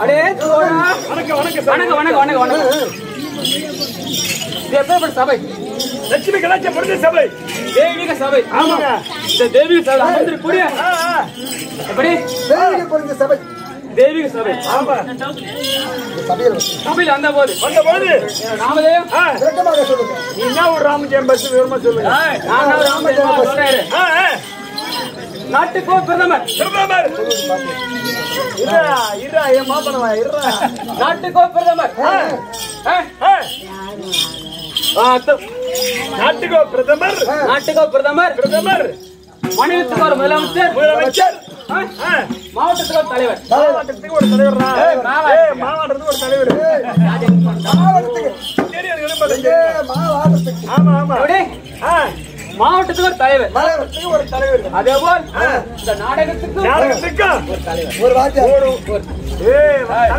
அடே தோழா வணக்கம் வணக்கம் வணக்கம் வணக்கம். வணக்கம் இது எப்பேற்பட்ட சபை? லட்சுமி கலாச்சார பொருள் சபை. தெய்வீக சபை. ஆமாங்க. இந்த தெய்வீக சபை அமர்ந்திருக்கக்கூடிய ஆ, ஆ. எப்படி? தெய்வீக பொருந்த சபை. தெய்வீக சபை. ஆமா. சபையில் வந்த போது வந்த போது. நாமதேவ் ஆ, விளக்கமாக சொல்லுங்க. நீ என்ன ஒரு ராமஜெயம் பஸ் விவரமா சொல்லுங்க. நான். நாட்டுக்கோ பிரதமர். பிரதமர்! இருடா, என் மாப்பனவா, இருடா. நாட்டுக்கோ பிரதமர். நாட்டுக்கோ பிரதமர்! நாட்டுக்கோ பிரதமர். பிரதமர்! மாநிலத்துக்கு ஒரு முதலமைச்சர்! முதலமைச்சர். மாவட்டத்துக்கு ஒரு தலைவர். மாவட்டத்துக்கு ஒரு. ஏய், மாவட்டத்துக்கு ஒரு தலைவர். மாவட்டத்துக்கு. மாவட்டத்துக்கு ஆமா ஆமா. மாவட்டத்துக்கு ஒரு தலைவர். மாவட்டத்துக்கு ஒரு தலைவர். அதே போல் இந்த நாடகத்துக்கு ஒரு. ஏய், கொடுத்துறேன்.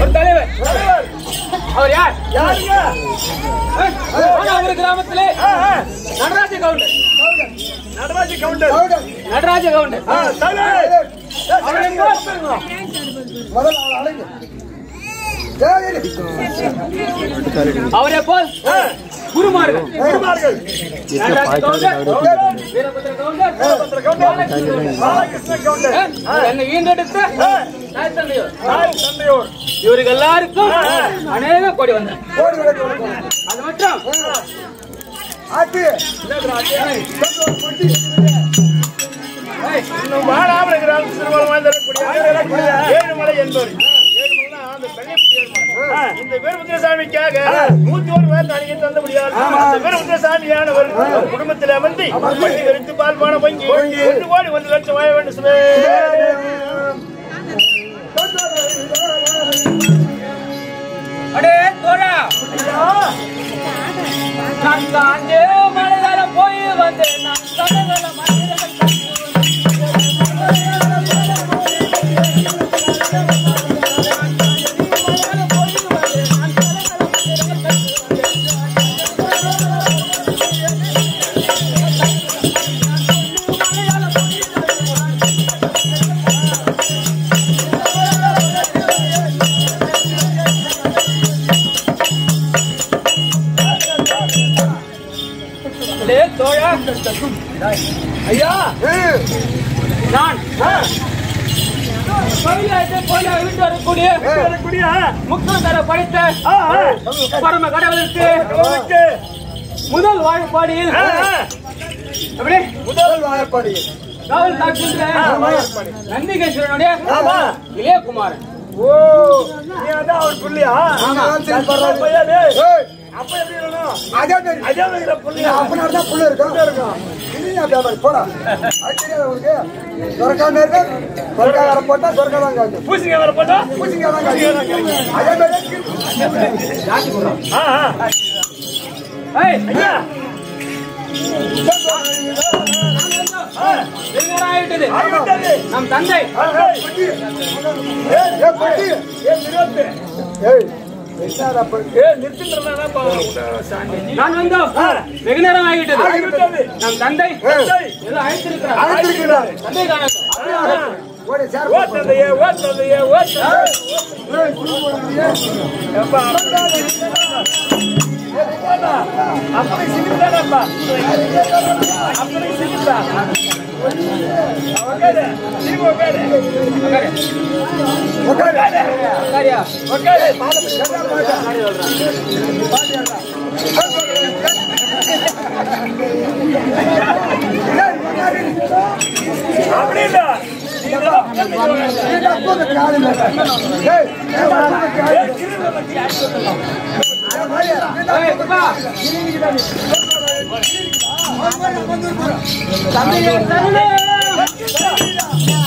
ஒரு தலைவர். தலைவர், அவர் யார்? யாருங்க? கோனாவூர் கிராமத்திலே. நடராஜ கவுண்டர் நடராஜ கவுண்டர். நடராஜ கவுண்டர். அவரை போல் முதல்ல அவளை அழைங்க. ஏய், இரு. அவரை போல் ஆ, குருமார்கள் குருமார்கள். நடராஜ கவுண்டர் வீரபத்ர கவுண்டர் வீரபத்ர கவுண்டர். பாலகிருஷ்ண கவுண்டர். ஆ, என்னை ஈண்டெடுத்த தந்தையோர் தாய் தந்தையோர். இவர்கள் எல்லாருக்கும் அநேக கோடி வந்தேன். அது மட்டும் ஆட்டு. இன்னும் வாழாமல் இருக்கிறார்கள் திருமணம் வாழ்ந்தக்கூடிய ஏழுமலை என்பவர். ஏழுமலைனா அந்த இந்த வீரபத்ர சாமிக்காக நூத்தி ஒரு பேர் அணியை தந்த முடியாது அந்த வீரபத்ர சாமியானவர் ஒரு குடும்பத்தில் அமர்ந்து வெறுத்து பால் பான பொங்கி ஒன்று கோடி ஒன்று லட்சம் வாய வேண்டும். நான் காஞ்சே மலைதான போய் வந்தேன். நான் ஆ, ஆ, பரம கடவுளுக்கு முதல் எப்படி? முதல் வாழப்பாடி காவல் காக்கின்ற நந்திகேஸ்வரனுடைய. இளையகுமாரன். ஓ நீ அதான் அவர் புள்ளியா? அப்ப எப்படி இருக்கணும் அதே மாதிரி. அதே மாதிரி புள்ளியா அப்பனார் தான் புள்ள இருக்கும். இல்லையா வியாபாரி, போடா. அது தெரியாதா போட்டா தான். பூசிங்க போட்டா தான் மாதிரி ஆ, ஆ. ஏய் ஐயா வெகுநேரமாயிட்டது. ஆகிவிட்டது. நம் தந்தை ஆ, ஏய். ஏய், ஏய், நான் வந்தோம் வெகு நேரம் ஆகிவிட்டது. நம் தந்தை அழைத்திருக்கிறார். தந்தை காணட்டும் ஓடி, சேர் ஓட்டுறதையே, ஓட்டுறதையே, ஓட்டுறதையே. ஏப்பா, ஏப்பா, அப்படி சிரித்தானப்பா. அப்படி சிரித்தா. உக்காரு, திரும்ப உக்காரு. உக்காரு. சரியா உக்காரு. அப்படி இல்ல. இதெல்லாம் ஏய்,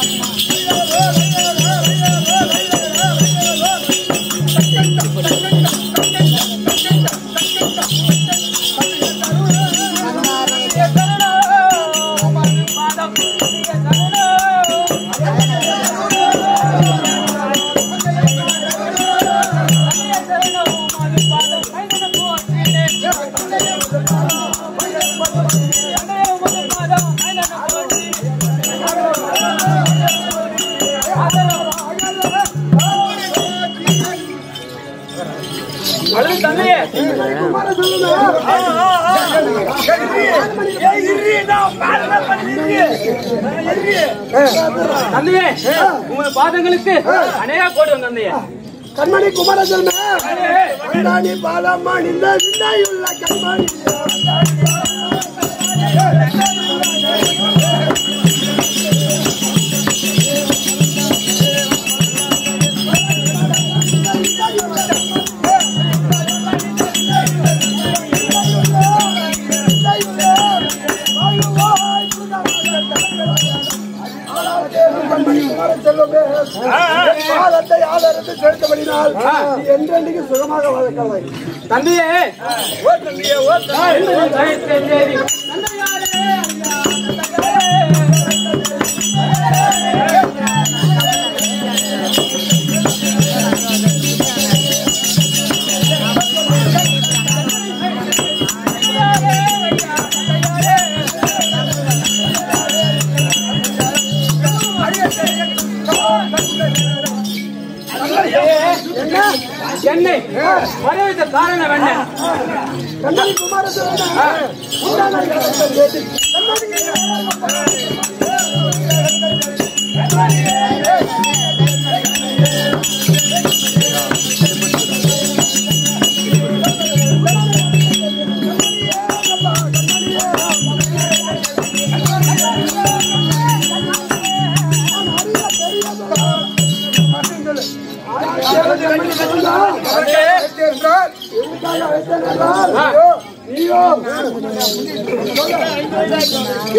தந்தையே உமது பாதங்களுக்கு அநேக கோடி தந்தையே கண்மணி கண்டாணி பாலம்மா நின்ற விந்தாயுள்ள கண்மணி. ஆதரத்து செலுத்தபடினால் நீ என்றென்றைக்கு சுகமாக வளர்க்கலாம் தந்தையே ஓ என்னை வரவைத்த காரணம் என்ன?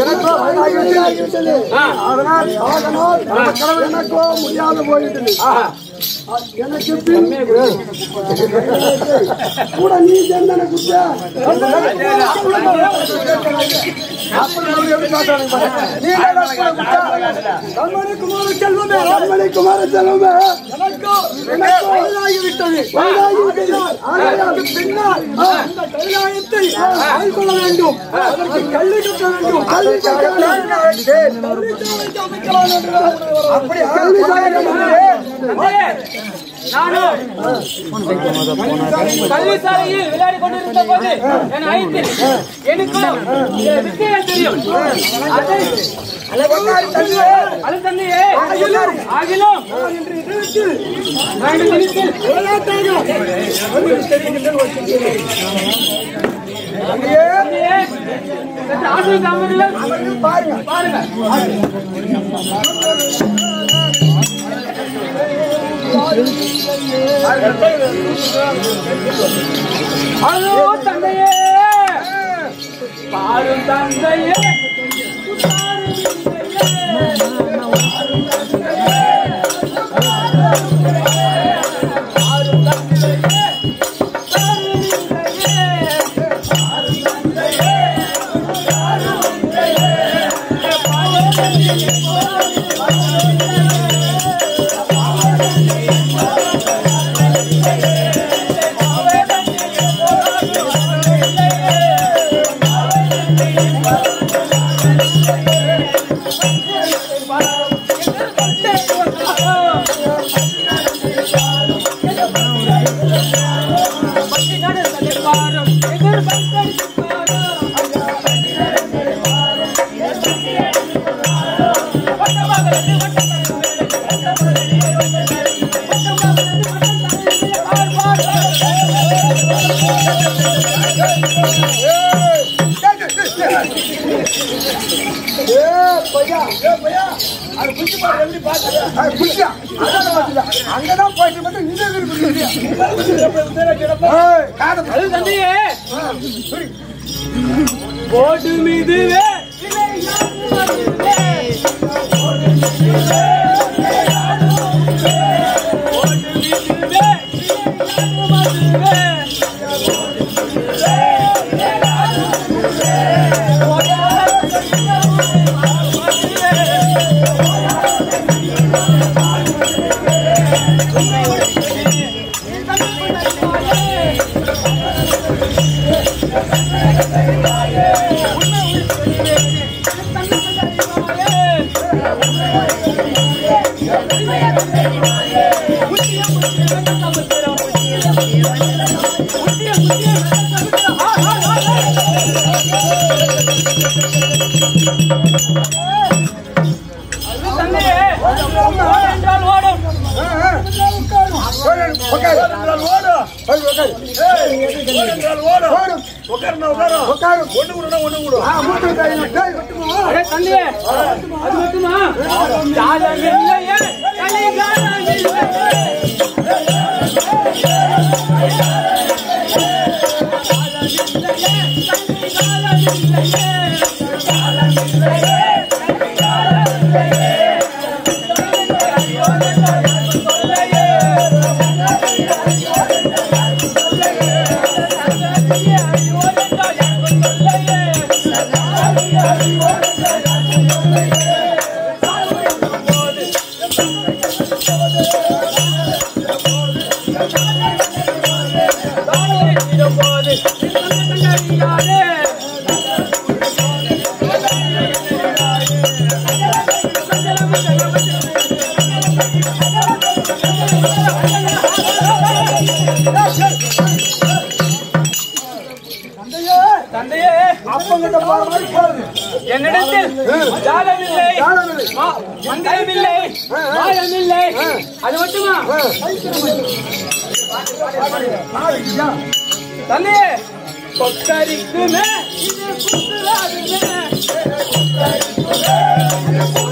எனக்கோ வயதாகிவிட்டது அதனால் ஆகனால் எனக்கோ முடியாது போயிட்டது எனக்கு கூட நீ கண்மணி குமார செல்வமே கண்மணி குமார செல்வமே வயதாகிவிட்டது வயதாகிவிட்டது பின்னால் இந்த கைலாயத்தை ஆய்கொள்ள வேண்டும் அதற்கு கல்வி கட்ட வேண்டும் கல்வி கட்ட வேண்டும் அப்படி நானும் கல்வி சாலையில் விளையாடி கொண்டிருந்த போது என் ஐந்து எனக்கும் இந்த தெரியும். அது தந்தையே ஆகிலும் நான் பாருங்க. அதோ தந்தையே. பாரும் தந்தையே. அங்கதான் போயிட்டு மட்டும் இந்த அது தந்தையே போட்டு மீதுவே. 大点声 என்னிடத்தில் ஜாதகம் இல்லை ஜாதகம் இல்லை. மா- மந்திரம் இல்லை மாயம் இல்லை அது மட்டுமா தந்தையே கொக்கரிக்குமே இது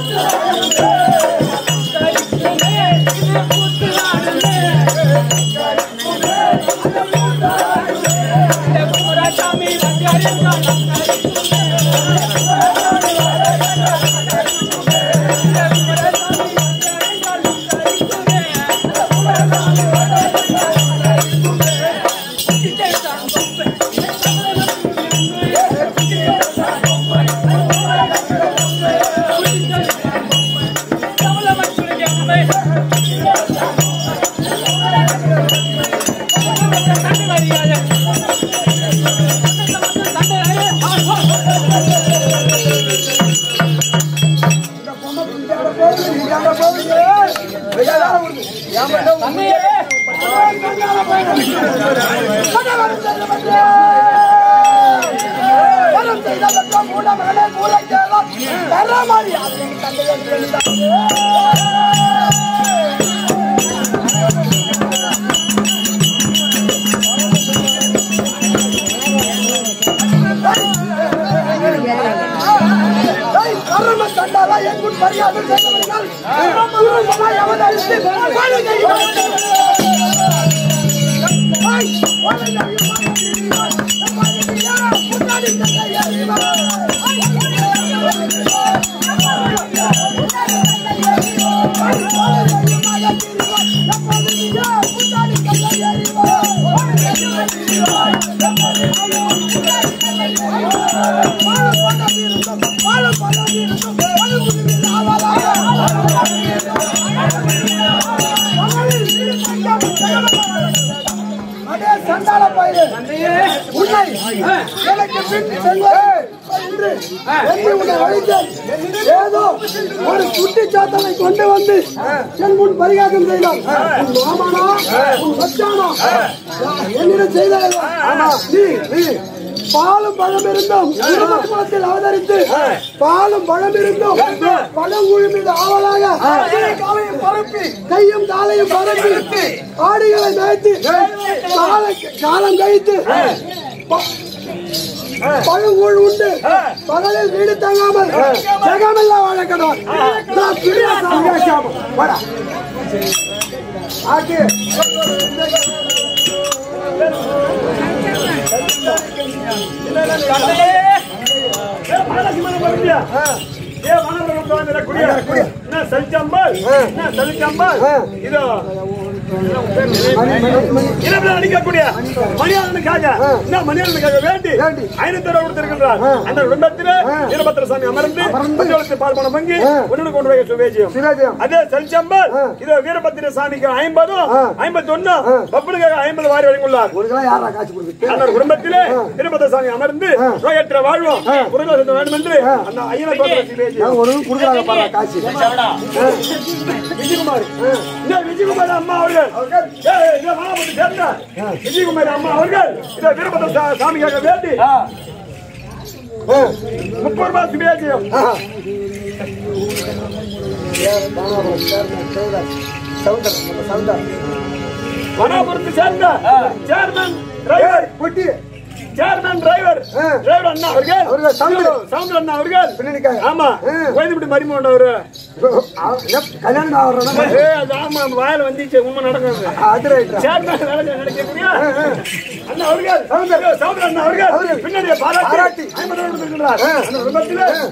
குருமமாய் அவதரித்து எனக்கு பின் செல்வது என்று எண்ணி உன்னை அழைத்தேன். ஏதோ ஒரு குட்டி சாத்தனை கொண்டு வந்து என் முன் பரிகாசம் செய்தார். உன் மாமனா உன் மச்சானா என்னிடம் செய்தார்கள் ஆமா நீ நீ பாலும் பழம் இருந்தும் குலத்தில் அவதரித்து பாலும் பழம் இருந்தும் பழங்குழி மீது ஆவலாக பரப்பி கையும் காலையும் பரப்பி ஆடுகளை மேய்த்து காலை காலம் கழித்து பழங்கூழ் உண்டு. பகலில் வீடு தங்காமல். ஜெகமெல்லாம் வாழக்கணும் நான் பேசாம வாடா. ஏ குடியா? சலிச்சம்பாள்? சலிச்சம்பாள்? இதோ இரவில் அடிக்கக்கூடிய மணியாளனுக்காக என்ன மணியாளனுக்காக வேண்டி வேண்டி. ஐநூத்தி ரூபாய் கொடுத்திருக்கின்றார் அந்த குடும்பத்திலே வீரபத்திர சாமி அமர்ந்து ஒன்று கொண்டு போய் சுவேஜியம். சிவாஜியம். அதே செல்சம்பல் இது வீரபத்திர சாமிக்கு ஐம்பதும் ஐம்பத்தி ஐம்பது வாரி வழங்குள்ளார் அந்த குடும்பத்திலே வீரபத்திர சாமி அமர்ந்து நோயற்ற வாழ்வோம். வேண்டும் என்று அந்த ஐயனை கொடுக்குறாங்க காட்சி விஜயகுமார். விஜயகுமார் அம்மா அவர்கள் சேர்ந்த விஜயகுமார் அம்மா அவர்கள் இந்த வீரபத்திர சா- சாமிக்காக வேண்டி முப்பது நம்ம சவுந்தர் மனாபுரத்தை சேர்ந்த சேர்மன் குட்டி. Chairman driver. டிரைவர் அண்ணா அவர்கள் அவர்கள் சவுந்தர். சவுந்தர் அண்ணா அவர்கள் பின்னணிக்காக ஆமா. கோயம்புடி மரிமோண்ட அவரு கல்யாணம் ஆகிறோம் ஏ ஆமா வாயில வந்துச்சு உண்மை நடக்குது அது ரைட்டா சேர்மன் வேலை நடக்கக்கூடிய அண்ணா அவர்கள் சவுந்தர் அண்ணா அவர்கள். பின்னாடியே பாராட்டி.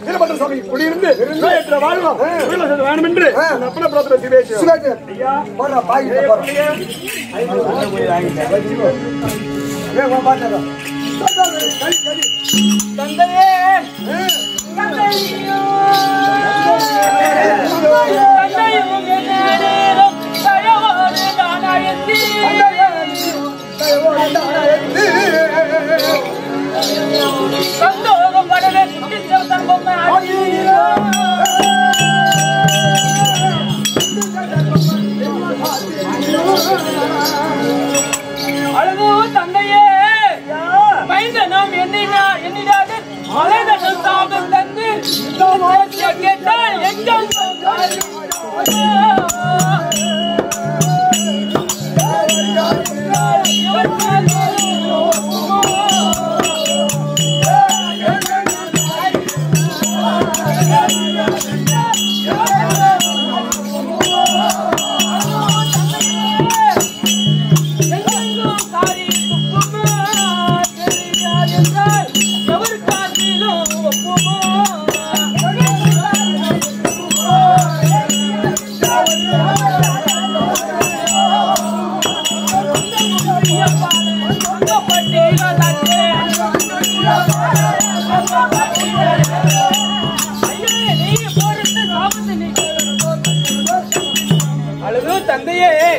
வீரபத்திர சுவாமி குடியிருந்து நோயற்ற வாழ்வோம் வேண்டும் என்று அப்பன பிரார்த்தனை சிவேசியம். சிவாஜியம் ஐயா பிள்ளையே, ஏன் உன் பாட்டாரா தந்தையே தந்தையோ சந்தோகம் படவே அழகு ঘরে தந்தையே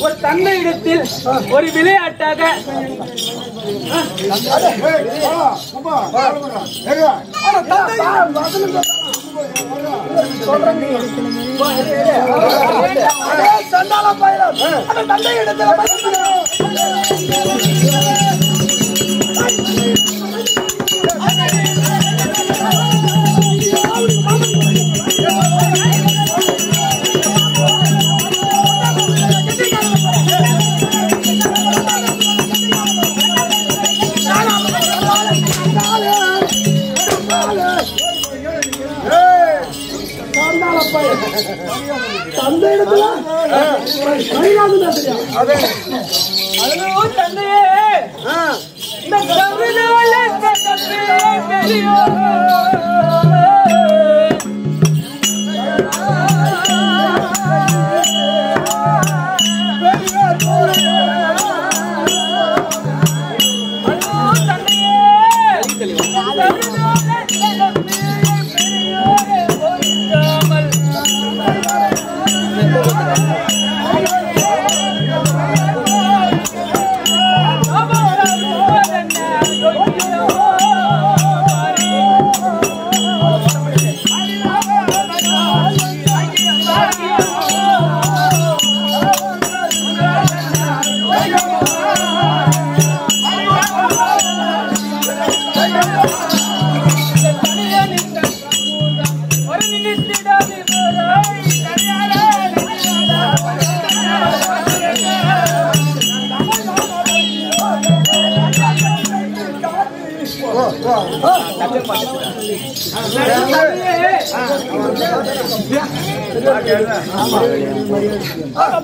ஒரு தந்தையிடத்தில் ஒரு விளையாட்டாக சண்டால பயிரம் அந்த தந்தையே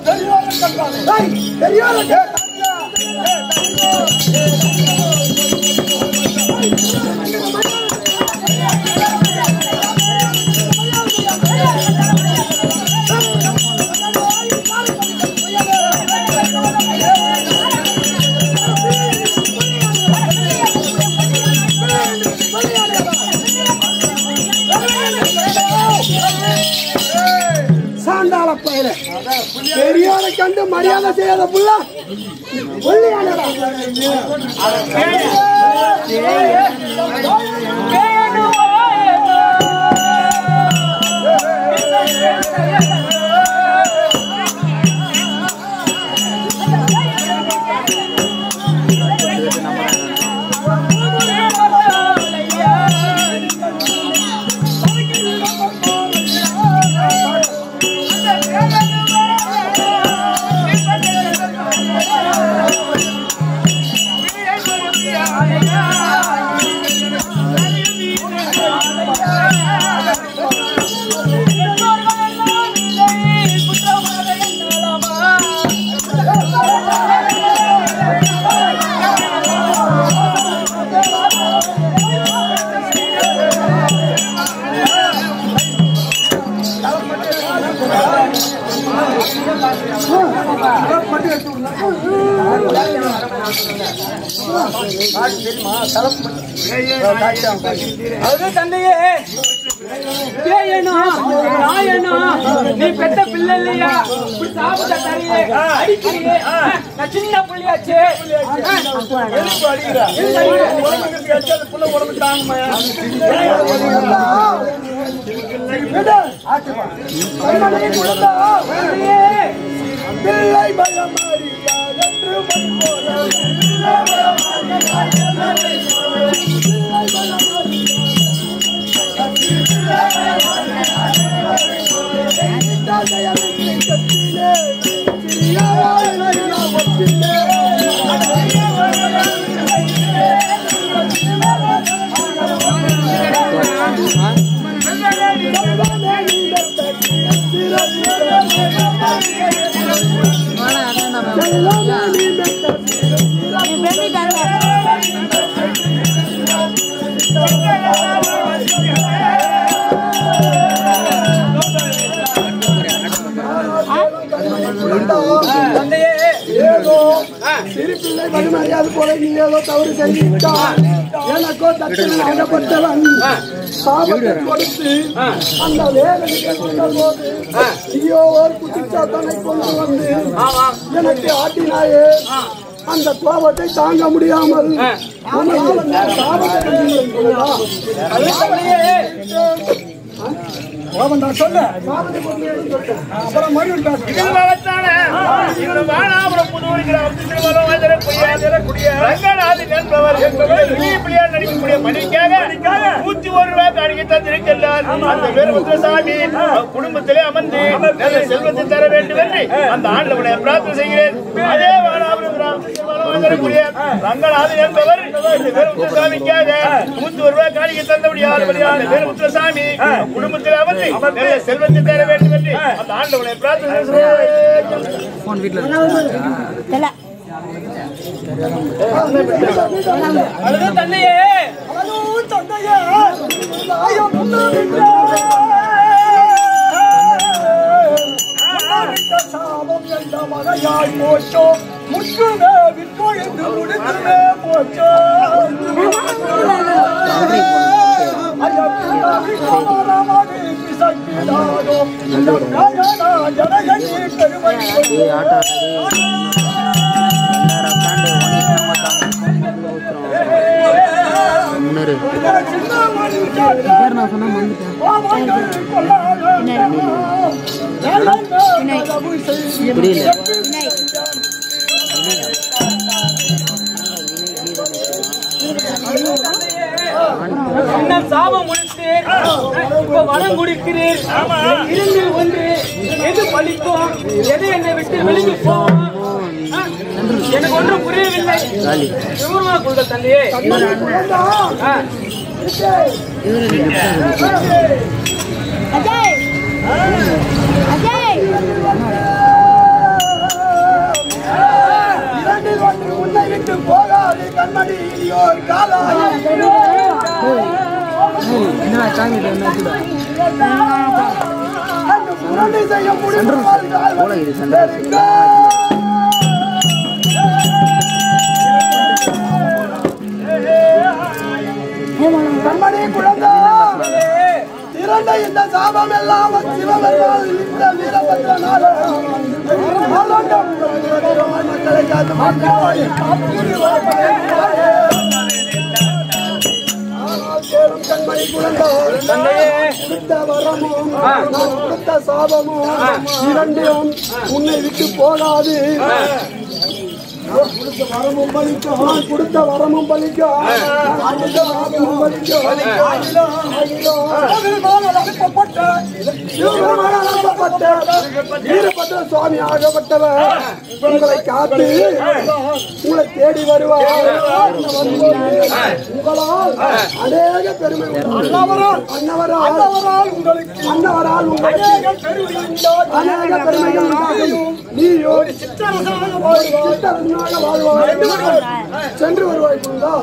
பெரியோர் பெரியார் கண்டு மரியாதை செய்யாத புள்ள ஒல்லியானடா தந்தையே நீ பெத்த பிள்ளை இல்லையா நான் சின்ன புள்ள உடம்பு பிள்ளை பயமா Yeah, yeah. மறுமரியாதை போல நீ ஏதோ தவறு செய்துவிட்டான் எனக்கோ தட்சணை வழங்கப்பட்டவன் சாபத்தை கொடுத்து அந்த வேதனைக்கு கொண்ட போது ஐயோ ஒரு குட்டிச்சாத்தனை கொண்டு வந்து எனக்கு ஆட்டினாயே. அந்த கோபத்தை தாங்க முடியாமல் சாபத்தை கோபம் தான் சொல்ல. அப்புறம் மறுபடியும் நடிக்கக்கூடிய பணிக்காக நூத்தி ஒரு ரூபாய் காணிக்கை தந்திருக்கிறார். அந்த வீரபுத்திரசாமி குடும்பத்திலே அமர்ந்து செல்வத்தை தர வேண்டும் என்று அந்த ஆண்டவனை பிரார்த்தனை செய்கிறேன். அதே வானாபுரம் வந்தரக்கூடிய ரங்கநாதன் என்பவர் வீரபுத்திரசாமிக்காக நூத்தி ஒரு ரூபாய் காணிக்கை தந்தபடியால் அந்த வீரபுத்திரசாமி குடும்பத்தில் அமர்ந்து செல்வத்தை தர வேண்டும் என்று அந்த ஆண்டவனை பிரார்த்தனை அது தந்தையே சாபம் என்ற மலையாய் போச்சோ. பெருமை புரியல என்ன சாபம் முடித்தீர் இப்ப வரம் கொடுக்கிறீர் இரண்டில் ஒன்று எது பலிக்கும் எது என்னை விட்டு விலகி? எனக்கு ஒன்றும் புரியவில்லை. தந்தையே. அஜய். அஜய். இரண்டில் ஒன்று உன்னை விட்டு போகாது கண்மணி இனியோர் காலம் அந்த புரண்டு செய்ய கண்மணி குழந்தை வந்த இந்த சாபம் எல்லாம் சிவபெருமான் இந்த வீரபத்ரனால மரணம் மக்களை காத்து மக்களை கண்மணி குழந்தை கொடுத்த வரமும் நான் கொடுத்த சாபமும் இரண்டும் உன்னை விட்டு போகாது கொடுத்த வரமும் பலிக்கும் கொடுத்த வரமும் பலிக்கும் கொடுத்த பலிக்கும் வீரபத்ர சுவாமி ஆகப்பட்டவர் உங்களை காத்து உங்களை தேடி வருவார் உங்களால் அநேக பெருமை அன்னவரால் அன்னவரால் உங்களுக்கு அன்னவரால் உங்களுக்கு அநேக பெருமைகள் நீயோ நீயோ சித்தரசனாக வாழ்வாய் சென்று வருவாய் கொண்டா